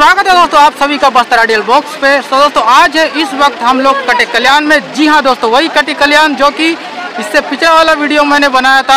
स्वागत है दोस्तों आप सभी का बस्तर आइडियल बॉक्स पे। तो दोस्तों आज है इस वक्त हम लोग कटे कल्याण में। जी हाँ दोस्तों वही कटे कल्याण जो कि इससे पिछले वाला वीडियो मैंने बनाया था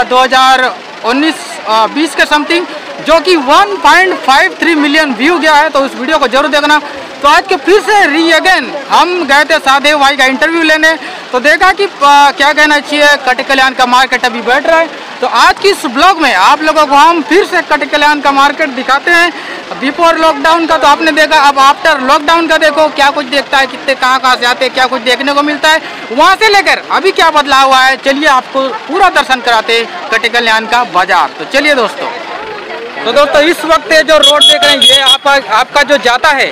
अ, 2019 अ, 20 के समथिंग जो कि 1.53 मिलियन व्यू गया है। तो उस वीडियो को ज़रूर देखना। तो आज के फिर से री अगेन हम गए थे सादेव भाई का इंटरव्यू लेने। तो देखा कि क्या कहना चाहिए? कटे कल्याण का मार्केट अभी बैठ रहा है। तो आज की इस ब्लॉग में आप लोगों को हम फिर से कटे कल्याण का मार्केट दिखाते हैं। बिफोर लॉकडाउन का तो आपने देखा, अब आफ्टर लॉकडाउन का देखो, क्या कुछ देखता है, कितने, कहाँ कहाँ से आते हैं, क्या कुछ देखने को मिलता है। वहाँ से लेकर अभी क्या बदलाव हुआ है, चलिए आपको पूरा दर्शन कराते हैं कटे कल्याण का बाज़ार। तो चलिए दोस्तों। तो दोस्तों, इस वक्त जो रोड देख रहे हैं, ये आपका आपका जो जाता है,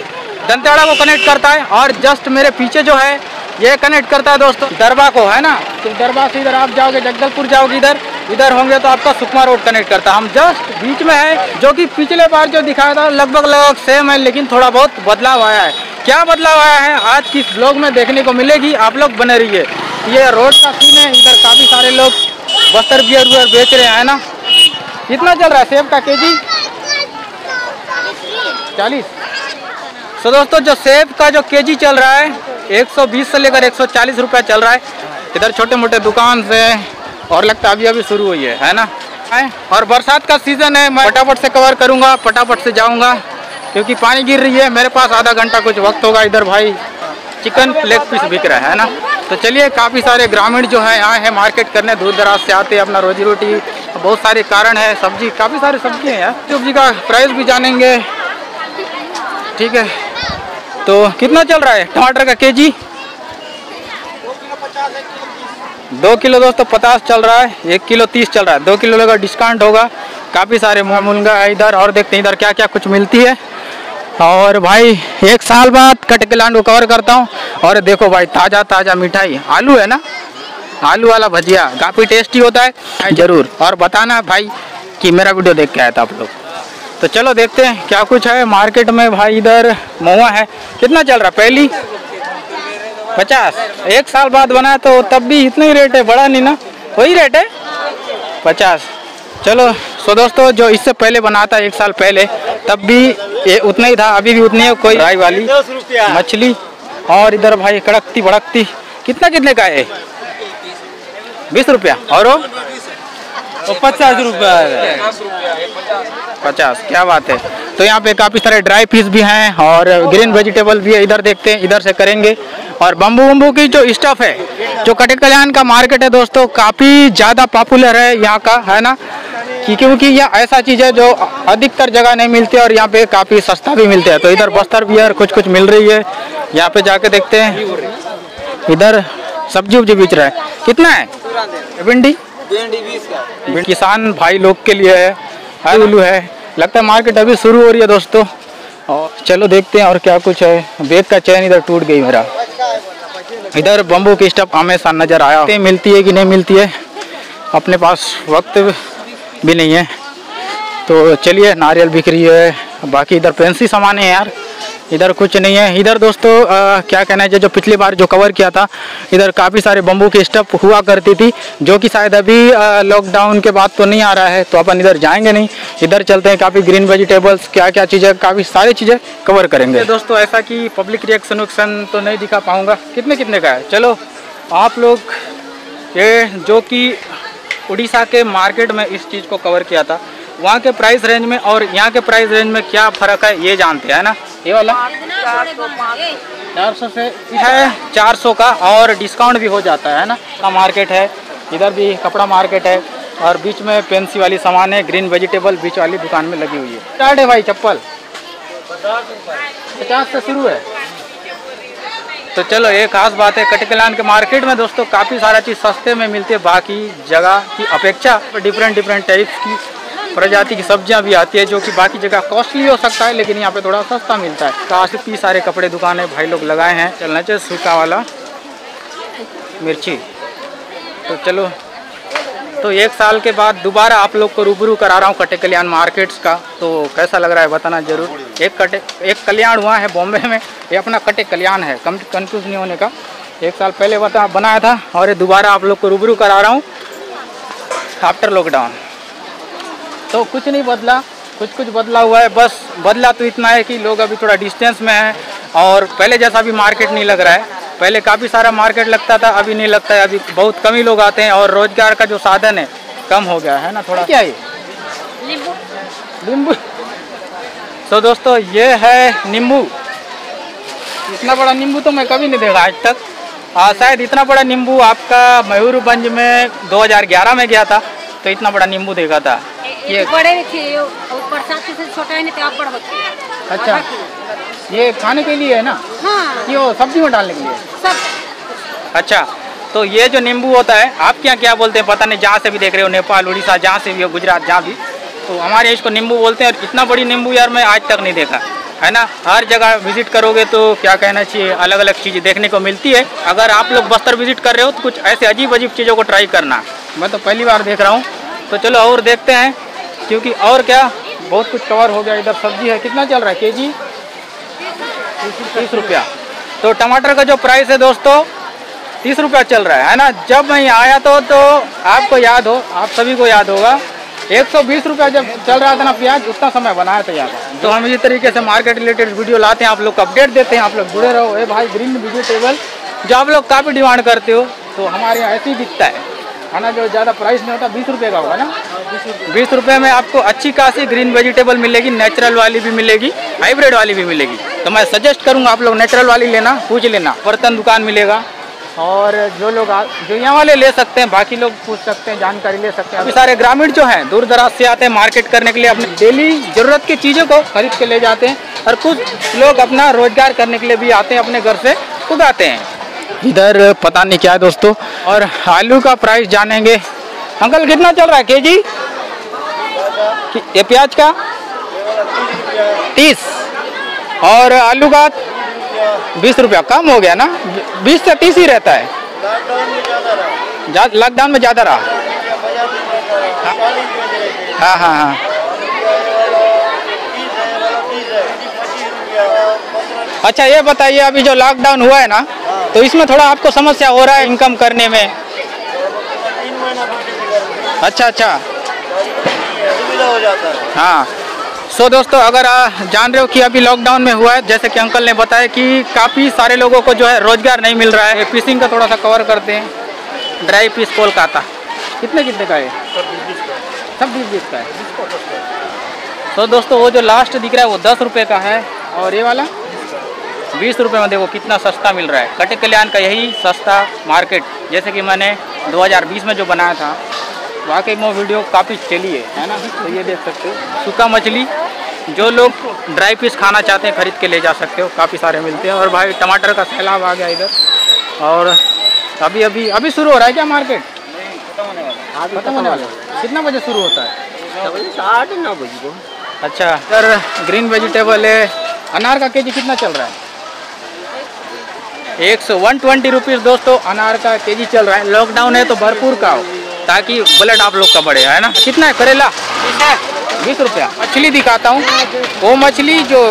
दंतेवाड़ा को कनेक्ट करता है और जस्ट मेरे पीछे जो है ये कनेक्ट करता है दोस्तों। दरबा को, है ना? तो दरबा से इधर आप जाओगे, जगदलपुर जाओगे इधर। इधर होंगे तो आपका सुकमा रोड कनेक्ट करता है। हम जस्ट बीच में है, जो कि पिछले बार जो दिखाया था, लगभग लगभग सेम है, लेकिन थोड़ा बहुत बदलाव आया है। क्या बदलाव आया है? आज की ब्लॉग में देखने को मिलेगी। आप लोग बने रहिए। ये रोड का सीन है, इधर काफ़ी सारे लोग बस्तर बियर वियर बेच रहे हैं ना? कितना चल रहा है सेब का के जी चालीस। तो दोस्तों, जो सेब का जो केजी चल रहा है 120 से लेकर 140 रुपया चल रहा है। इधर छोटे मोटे दुकान से और लगता है अभी अभी शुरू हुई है है ना? और बरसात का सीज़न है, मैं फटाफट से कवर करूँगा, फटाफट से जाऊँगा, क्योंकि पानी गिर रही है, मेरे पास आधा घंटा कुछ वक्त होगा इधर भाई। चिकन लेग पीस बिक रहा है ना? तो चलिए, काफ़ी सारे ग्रामीण जो है, आए हैं मार्केट करने दूर दराज से आते हैं, अपना रोजी रोटी, बहुत सारे कारण है, सब्ज़ी, काफ़ी सारे सब्ज़ी हैं यार। सब्ज़ी का प्राइस भी जानेंगे। ठीक है। तो कितना चल रहा है टमाटर का केजी? दो किलो दोस्तों पचास चल रहा है, एक किलो तीस चल रहा है। दो किलो का डिस्काउंट होगा। काफ़ी सारे मुनगा है इधर, और देखते हैं इधर क्या क्या कुछ मिलती है। और भाई, एक साल बाद कटकलान को कवर करता हूँ। और देखो भाई ताज़ा ताज़ा मिठाई। आलू है ना? आलू वाला भजिया। काफ़ी टेस्टी होता है। ज़रूर। और बताना भाई कि मेरा वीडियो देख के आया था आप लोग। तो चलो देखते हैं क्या कुछ है। मार्केट में भाई इधर महुआ है। कितना चल रहा पहली? पचास। एक साल बाद बना तो तब भी इतना ही रेट है। बड़ा नहीं ना? वही रेट है? पचास। चलो, सो दोस्तों, जो इससे पहले बना था, एक साल पहले, तब भी ये उतना ही था। अभी भी उतनी है कोई राई वाली। मछली और इधर भाई कड़कती भड़कती। कितना कितने का है? बीस रुपया। और वो? तो पचास रुपया पचास, क्या बात है। तो यहाँ पे काफ़ी सारे ड्राई फ़िश भी हैं और ग्रीन वेजिटेबल भी है, इधर देखते हैं, इधर से करेंगे। और बम्बू बम्बू की जो स्टफ़ है, जो कटे कल्याण का मार्केट है दोस्तों, काफ़ी ज़्यादा पॉपुलर है यहाँ का, है ना? कि क्योंकि यह ऐसा चीज़ है जो अधिकतर जगह नहीं मिलती है और यहाँ पे काफ़ी सस्ता भी मिलता है। तो इधर बस्तर बियर कुछ कुछ मिल रही है। यहाँ पे जाके देखते हैं। इधर सब्ज़ी उब्जी बेच रहा है। कितना है? भिंडी? किसान भाई लोग के लिए है हाई उल्लू है। लगता है मार्केट अभी शुरू हो रही है दोस्तों। और चलो देखते हैं और क्या कुछ है। बेग का चैन इधर टूट गई मेरा। इधर बम्बू की स्टफ़ हमेशा नज़र आया। मिलती है कि नहीं मिलती है, अपने पास वक्त भी नहीं है। तो चलिए, नारियल बिक रही है। बाकी इधर पेंसी सामान है यार। इधर कुछ नहीं है। इधर दोस्तों अ, क्या कहना है जो पिछली बार जो कवर किया था इधर काफ़ी सारे बम्बू की स्टप हुआ करती थी जो कि शायद अभी लॉकडाउन के बाद तो नहीं आ रहा है तो अपन इधर जाएँगे नहीं। इधर चलते हैं काफ़ी ग्रीन वेजिटेबल्स क्या क्या चीज़ें काफ़ी सारी चीज़ें कवर करेंगे। दोस्तों ऐसा कि पब्लिक रिएक्शन उक्शन तो नहीं दिखा पाऊँगा। कितने कितने का है? चलो आप लोग ये जो कि उड़ीसा के मार्केट में इस चीज़ को कवर किया था। वहाँ के प्राइस रेंज में और यहाँ के प्राइस रेंज में क्या फ़र्क है ये जानते हैं ना? ये वाला। चार सौ से है चार सौ का और डिस्काउंट भी हो जाता है ना? का मार्केट है इधर भी कपड़ा मार्केट है और बीच में पेंसी वाली सामान है ग्रीन वेजिटेबल बीच वाली दुकान में लगी हुई है। स्टार्ट है भाई चप्पल। पचास से शुरू है। तो चलो ये खास बात है कटकलान के मार्केट में दोस्तों काफ़ी सारा चीज़ सस्ते में मिलती है बाकी जगह की अपेक्षा डिफरेंट डिफरेंट टाइप्स की प्रजाति की सब्ज़ियाँ भी आती है जो कि बाकी जगह कॉस्टली हो सकता है, लेकिन यहाँ पे थोड़ा सस्ता मिलता है। काफ़ी सारे कपड़े दुकानें भाई लोग लगाए हैं। चलना चाहिए सूखा वाला मिर्ची। तो चलो। तो एक साल के बाद दोबारा आप लोग को रूबरू करा रहा हूँ कटे कल्याण मार्केट्स का। तो कैसा लग रहा है बताना ज़रूर। एक कटे, एक कल्याण हुआ है बॉम्बे में। ये अपना कटे कल्याण है। कम कंफ्यूज नहीं होने का। एक साल पहले बता, बनाया था और ये दोबारा आप लोग को रूबरू करा रहा हूँ। आफ्टर लॉकडाउन तो कुछ नहीं बदला कुछ कुछ बदला हुआ है बस बदला तो इतना है कि लोग अभी थोड़ा डिस्टेंस में हैं और पहले जैसा भी मार्केट नहीं लग रहा है। पहले काफ़ी सारा मार्केट लगता था अभी नहीं लगता है अभी बहुत कम ही लोग आते हैं और रोज़गार का जो साधन है कम हो गया है ना थोड़ा। क्या ये? नींबू। नींबू। तो दोस्तों ये है नींबू। इतना बड़ा नींबू तो मैं कभी नहीं देखा आज तक। आ, शायद इतना बड़ा नींबू आपका मयूरभंज में 2011 में गया था तो इतना बड़ा नींबू देखा था। ये ये बड़े थे और बरसात से छोटा है नहीं तो आप बड़ होते अच्छा। ये खाने के लिए है ना? हाँ। कि वो सब्ज़ी में डालने के लिए? सब। अच्छा तो ये जो नींबू होता है आप क्या क्या बोलते हैं? पता नहीं जहाँ से भी देख रहे हो नेपाल उड़ीसा जहाँ से भी हो गुजरात जहाँ भी। तो हमारे इसको नींबू बोलते हैं और इतना बड़ी नींबू यार मैं आज तक नहीं देखा। है ना? हर जगह विज़िट करोगे तो क्या कहना चाहिए अलग अलग चीज़ें देखने को मिलती है। अगर आप लोग बस्तर विज़िट कर रहे हो तो कुछ ऐसे अजीब अजीब चीज़ों को ट्राई करना। मैं तो पहली बार देख रहा हूँ। तो चलो और देखते हैं। क्योंकि और क्या? बहुत कुछ कवर हो गया, इधर सब्ज़ी है। कितना चल रहा है? के जी तीस रुपया। तो टमाटर का जो प्राइस है दोस्तों, तीस रुपया चल रहा है है ना? जब मैं आया तो तो आपको याद हो, आप सभी को याद होगा, एक सौ बीस रुपया जब चल रहा था ना प्याज, उतना समय बनाया था यहाँ तो हम इसी तरीके से मार्केट रिलेटेड वीडियो लाते हैं, आप लोग अपडेट देते हैं, आप लोग जुड़े रहो। ए भाई ग्रीन वेजिटेबल जो आप लोग काफ़ी डिमांड करते हो तो हमारे यहाँ ऐसे ही बिकता है। है ना जो ज़्यादा प्राइस नहीं होता बीस रुपये का होगा ना? बीस रुपये में आपको अच्छी खासी ग्रीन वेजिटेबल मिलेगी नेचुरल वाली भी मिलेगी हाइब्रिड वाली भी मिलेगी। तो मैं सजेस्ट करूँगा आप लोग नेचुरल वाली लेना पूछ लेना बर्तन दुकान मिलेगा। और जो लोग जो यहाँ वाले ले सकते हैं बाकी लोग पूछ सकते हैं जानकारी ले सकते हैं। अभी सारे ग्रामीण जो हैं दूर दराज से आते हैं मार्केट करने के लिए अपनी डेली ज़रूरत की चीज़ों को खरीद के ले जाते हैं। और कुछ लोग अपना रोज़गार करने के लिए भी आते हैं अपने घर से उगाते हैं। इधर पता नहीं क्या है दोस्तों। और आलू का प्राइस जानेंगे। अंकल, कितना चल रहा है? के जी ये प्याज का? तीस। और आलू का बीस रुपया। कम हो गया ना? बीस से तीस ही रहता है। लॉकडाउन में ज़्यादा रहा। हाँ हाँ हाँ। अच्छा ये बताइए, अभी जो लॉकडाउन हुआ है ना तो इसमें थोड़ा आपको समस्या हो रहा है इनकम करने में। अच्छा अच्छा। हो। जाता है हाँ सो so, दोस्तों अगर जान रहे हो कि अभी लॉकडाउन में हुआ है जैसे कि अंकल ने बताया कि काफ़ी सारे लोगों को जो है रोज़गार नहीं मिल रहा है। फिशिंग का थोड़ा सा कवर करते हैं ड्राई फ़िश कोलकाता कितने कितने का है? सब बीस बीस का है। तो दोस्तों वो जो लास्ट दिख रहा है वो दस रुपये का है। और ये वाला? बीस रुपये में देखो कितना सस्ता मिल रहा है। कटे कल्याण का यही सस्ता मार्केट जैसे कि मैंने 2020 में जो बनाया था वाकई में वीडियो काफ़ी चली है है ना? तो ये देख सकते हो। सूखा मछली जो लोग ड्राई पीस खाना चाहते हैं खरीद के ले जा सकते हो काफ़ी सारे मिलते हैं। और भाई टमाटर का सैलाब आ गया इधर। और अभी अभी अभी शुरू हो रहा है क्या मार्केट? खत्म होने वाला कितना बजे शुरू होता है? साढ़े नौ बजे को। अच्छा सर ग्रीन वेजिटेबल है। अनार का केजी कितना चल रहा है? एक सौ वन ट्वेंटी रुपीज़ दोस्तों अनार का केजी चल रहा है लॉकडाउन है तो भरपूर का हो ताकि ब्लड आप लोग का बढ़े है ना कितना है करेला बीस रुपया मछली दिखाता हूँ वो मछली जो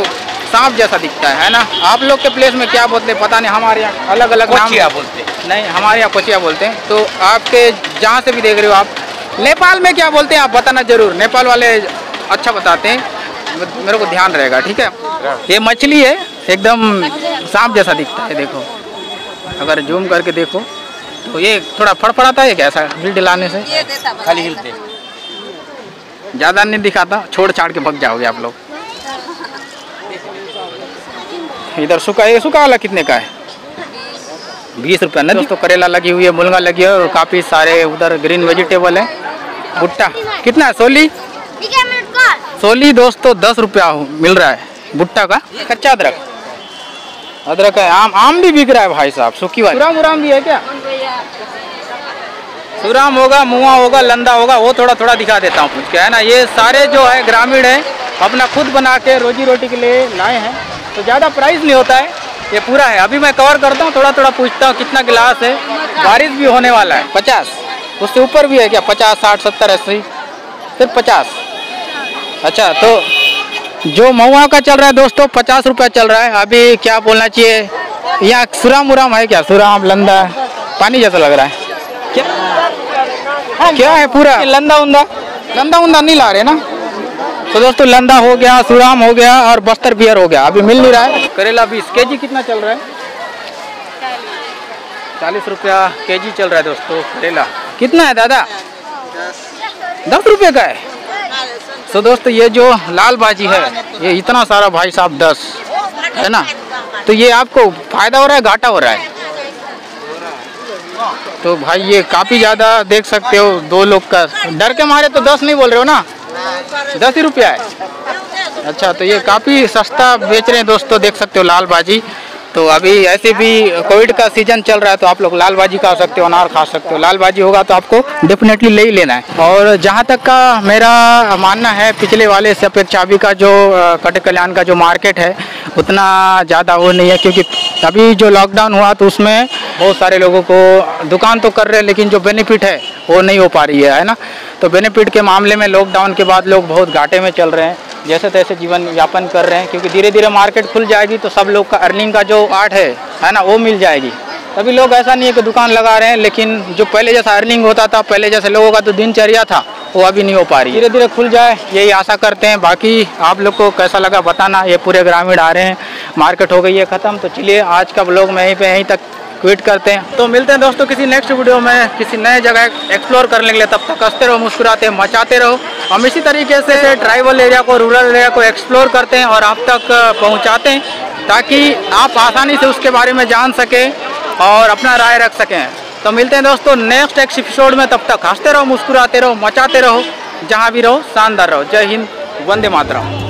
सांप जैसा दिखता है है ना आप लोग के प्लेस में क्या बोलते हैं पता नहीं हमारे यहाँ अलग अलग नाम बोलते हैं नहीं हमारे यहाँ कोचिया बोलते हैं तो आपके जहाँ से भी देख रहे हो आप नेपाल में क्या बोलते हैं आप बताना ज़रूर नेपाल वाले अच्छा बताते हैं मेरे को ध्यान रहेगा ठीक है ये मछली है एकदम सांप जैसा दिखता है देखो। अगर जूम करके देखो तो ये थोड़ा फड़फड़ाता है कैसा हिल डिलाने से? खाली हिलते। ज़्यादा नहीं दिखाता छोड़ छाड़ के भग जाओगे आप लोग। इधर सूखा ये सूखा वाला कितने का है? बीस रुपया। नहीं दोस्तों करेला लगी हुई है मुलगा लगी है और काफ़ी सारे उधर ग्रीन वेजिटेबल है। भुट्टा। कितना है सोली? सोली दोस्तों दस रुपया मिल रहा है। भुट्टा का कच्चा अदरक। अदरक है आम आम भी बिक रहा है भाई साहब सूखी वाली। सुराम उराम भी है क्या? सुराम होगा मुआ होगा लंदा होगा वो थोड़ा थोड़ा दिखा देता हूँ पूछ के है ना ये सारे जो है ग्रामीण है अपना खुद बना के रोजी रोटी के लिए लाए हैं। तो ज़्यादा प्राइस नहीं होता है ये पूरा है। अभी मैं कवर करता हूँ थोड़ा थोड़ा पूछता हूँ कितना गिलास है। बारिश भी होने वाला है। पचास। उससे ऊपर भी है क्या? पचास साठ सत्तर अस्सी? सिर्फ़ पचास। अच्छा तो जो महुआ का चल रहा है दोस्तों पचास रुपया चल रहा है। अभी क्या बोलना चाहिए? यहाँ सुराम उराम है क्या? सुराम लंदा पानी जैसा लग रहा है। क्या? क्या है पूरा? लंदा उंदा? लंदा उंदा नहीं ला रहे ना? तो दोस्तों लंदा हो गया सुराम हो गया और बस्तर बियर हो गया। अभी मिल नहीं रहा है। करेला बीस के जी कितना चल रहा है? चालीस रुपया के जी चल रहा है दोस्तों करेला। कितना है दादा? दस रुपये का है? तो दोस्तों, ये जो लाल बाजी है, ये इतना सारा भाई साहब दस, है ना? तो ये आपको फ़ायदा हो रहा है, घाटा हो रहा है? तो भाई, ये काफ़ी ज़्यादा देख सकते हो, दो लोग का डर के मारे तो दस नहीं बोल रहे हो ना? दस ही रुपया है। अच्छा तो ये काफ़ी सस्ता बेच रहे हैं दोस्तों, देख सकते हो लाल बाजी तो अभी ऐसे भी कोविड का सीज़न चल रहा है तो आप लोग लाल भाजी खा सकते हो, अनार खा सकते हो। लाल भाजी होगा तो आपको डेफिनेटली ले ही लेना है। और जहाँ तक का मेरा मानना है, पिछले वाले से अपेक्षा अभी का जो कट कटक कल्याण का जो मार्केट है, उतना ज़्यादा वो नहीं है, क्योंकि अभी जो लॉकडाउन हुआ तो उसमें बहुत सारे लोगों को दुकान तो कर रहे हैं, लेकिन जो बेनिफिट है, वो नहीं हो पा रही है है ना? तो बेनिफिट के मामले में लॉकडाउन के बाद लोग बहुत घाटे में चल रहे हैं। जैसे तैसे जीवन यापन कर रहे हैं, क्योंकि धीरे धीरे मार्केट खुल जाएगी तो सब लोग का अर्निंग का जो आर्ट है है ना, वो मिल जाएगी। तभी लोग ऐसा नहीं है कि दुकान लगा रहे हैं, लेकिन जो पहले जैसा अर्निंग होता था, पहले जैसे लोगों का तो दिनचर्या था, वो अभी नहीं हो पा रही धीरे धीरे खुल जाए, यही आशा करते हैं। बाकी आप लोग को कैसा लगा बताना, ये पूरे ग्रामीण आ रहे हैं मार्केट हो गई है ख़त्म तो चलिए आज का ब्लॉग मैं यहीं पे यहीं तक क्विट करते हैं। तो मिलते हैं दोस्तों किसी नेक्स्ट वीडियो में। किसी नए जगह एक्सप्लोर करने के लिए तब तक हँसते रहो, मुस्कुराते, मचाते रहो। हम इसी तरीके से ट्राइबल एरिया को रूरल एरिया को एक्सप्लोर करते हैं और आप तक पहुँचाते हैं ताकि आप आसानी से उसके बारे में जान सकें और अपना राय रख सकें। तो मिलते हैं दोस्तों नेक्स्ट एपिसोड में। तब तक हँसते रहो, मुस्कुराते रहो, मचाते रहो, जहाँ भी रहो, शानदार रहो। जय हिंद, वंदे मातरम।